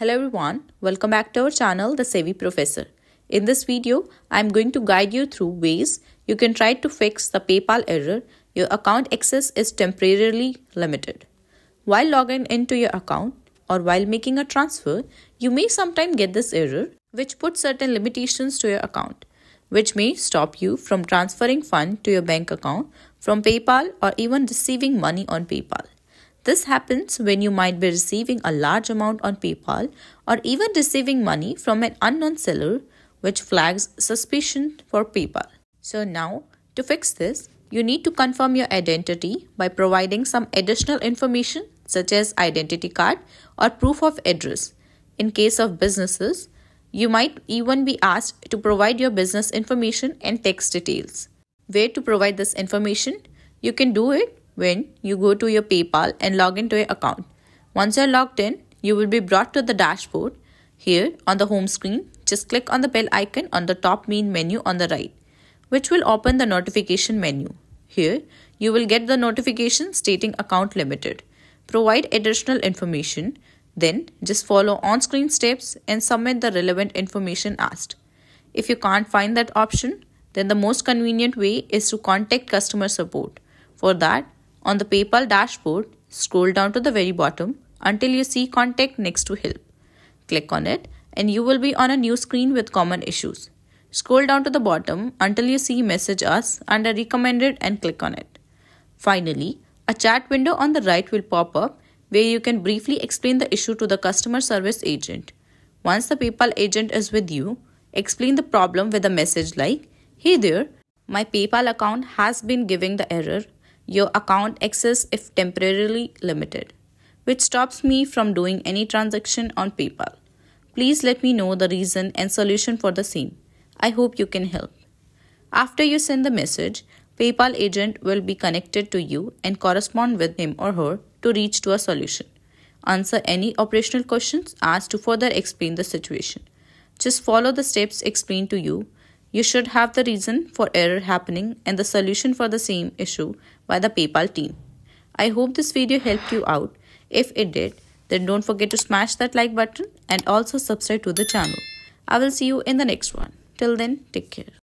Hello everyone, welcome back to our channel The Savvy Professor. In this video, I am going to guide you through ways you can try to fix the PayPal error your account access is temporarily limited. While logging into your account or while making a transfer, you may sometimes get this error which puts certain limitations to your account, which may stop you from transferring funds to your bank account from PayPal or even receiving money on PayPal. This happens when you might be receiving a large amount on PayPal or even receiving money from an unknown seller, which flags suspicion for PayPal. So, now to fix this, you need to confirm your identity by providing some additional information such as identity card or proof of address. In case of businesses, you might even be asked to provide your business information and tax details. Where to provide this information? You can do it when you go to your PayPal and log into your account. Once you're logged in, you will be brought to the dashboard. Here on the home screen, just click on the bell icon on the top main menu on the right, which will open the notification menu. Here, you will get the notification stating account limited. Provide additional information, then just follow on-screen steps and submit the relevant information asked. If you can't find that option, then the most convenient way is to contact customer support. For that, on the PayPal dashboard, scroll down to the very bottom until you see Contact next to Help. Click on it and you will be on a new screen with common issues. Scroll down to the bottom until you see Message Us under Recommended and click on it. Finally, a chat window on the right will pop up where you can briefly explain the issue to the customer service agent. Once the PayPal agent is with you, explain the problem with a message like, Hey there, my PayPal account has been giving the error your account access if temporarily limited, which stops me from doing any transaction on PayPal. Please let me know the reason and solution for the same. I hope you can help. After you send the message, PayPal agent will be connected to you and correspond with him or her to reach to a solution. Answer any operational questions asked to further explain the situation. Just follow the steps explained to you you should have the reason for error happening and the solution for the same issue by the PayPal team. I hope this video helped you out. If it did, then don't forget to smash that like button and also subscribe to the channel. I will see you in the next one. Till then, take care.